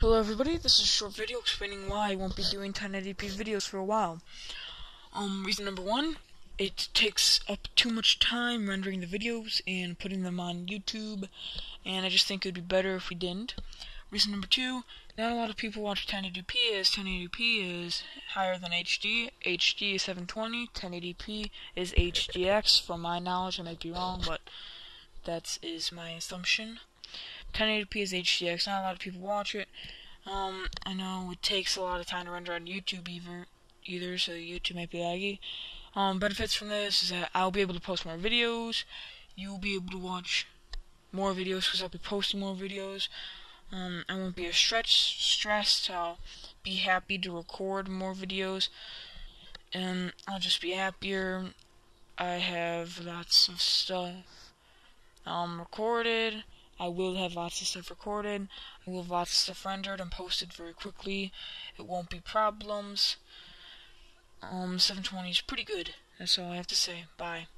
Hello everybody, this is a short video explaining why I won't be doing 1080p videos for a while. Um, reason number one, it takes up too much time rendering the videos and putting them on YouTube, and I just think it would be better if we didn't. Reason number two, not a lot of people watch 1080p as 1080p is higher than HD. HD is 720, 1080p is HDX. From my knowledge, I might be wrong, but that is my assumption. 1080p is HDX. Not a lot of people watch it. Um, I know it takes a lot of time to render on YouTube either, either so YouTube might be laggy. Um, benefits from this is that I'll be able to post more videos. You'll be able to watch more videos because I'll be posting more videos. Um, I won't be as stretch stressed. I'll be happy to record more videos, and I'll just be happier. I have lots of stuff um recorded. I will have lots of stuff recorded. I will have lots of stuff rendered and posted very quickly. It won't be problems. Um, 720 is pretty good. That's all I have to say. Bye.